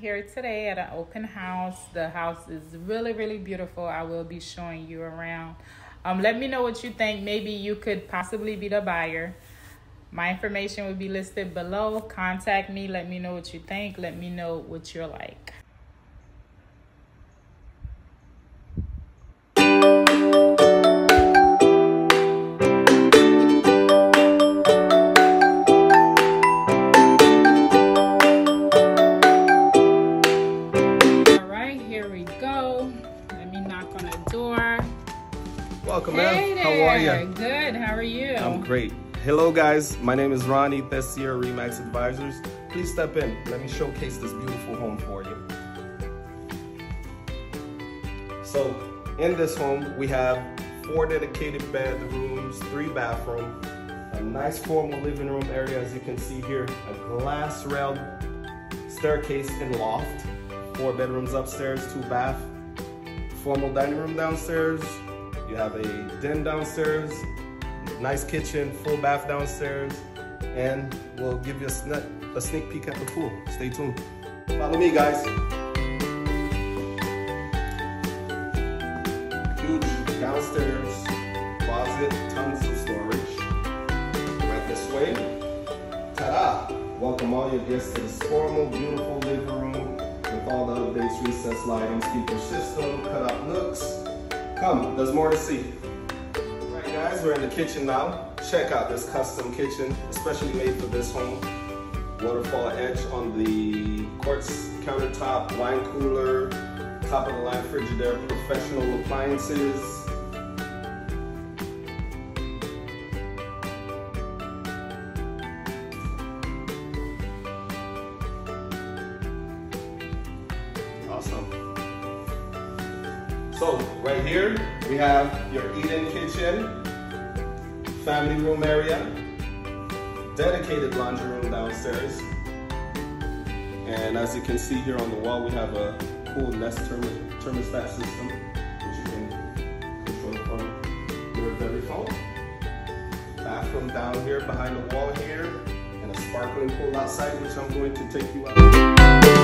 here today at an open house. The house is really, really beautiful. I will be showing you around. Um, let me know what you think. Maybe you could possibly be the buyer. My information will be listed below. Contact me. Let me know what you think. Let me know what you're like. Welcome, Hey. How are you? Good. How are you? I'm great. Hello, guys. My name is Ronnie Thessier, Remax Advisors. Please step in. Let me showcase this beautiful home for you. So, in this home, we have four dedicated bedrooms, three bathrooms, a nice formal living room area, as you can see here, a glass railed staircase and loft, four bedrooms upstairs, two bath, formal dining room downstairs. You have a den downstairs, nice kitchen, full bath downstairs, and we'll give you a, sne- a sneak peek at the pool. Stay tuned. Follow me, guys. Huge downstairs closet, tons of storage. Right this way. Ta-da! Welcome all your guests to this formal, beautiful living room with all the updates, recessed lighting, speaker system, cut-out nooks. Come, there's more to see. All right guys, we're in the kitchen now. Check out this custom kitchen, especially made for this home. Waterfall edge on the quartz countertop, wine cooler, top of the line Frigidaire, professional appliances. Awesome. So right here, we have your eat-in kitchen, family room area, dedicated laundry room downstairs. And as you can see here on the wall, we have a cool Nest therm- thermostat system, which you can control from your very phone. Bathroom down here behind the wall here, and a sparkling pool outside, which I'm going to take you out.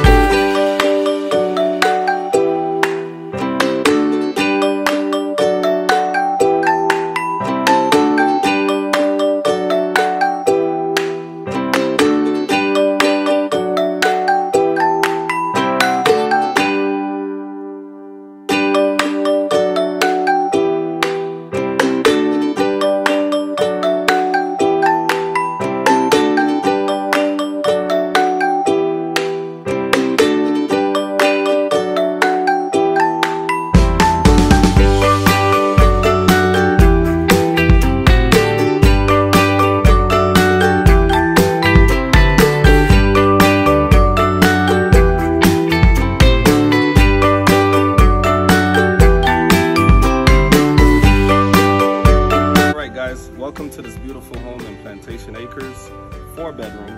Welcome to this beautiful home in Plantation Acres. Four bedroom,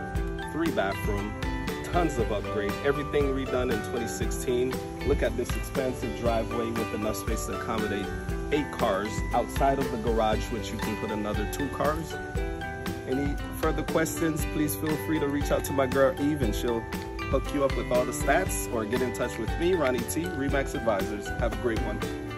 three bathroom, tons of upgrade, everything redone in 2016. Look at this expansive driveway with enough space to accommodate eight cars outside of the garage, which you can put another two cars. Any further questions, please feel free to reach out to my girl Eve and she'll hook you up with all the stats or get in touch with me, Ronnie T, Remax Advisors. Have a great one.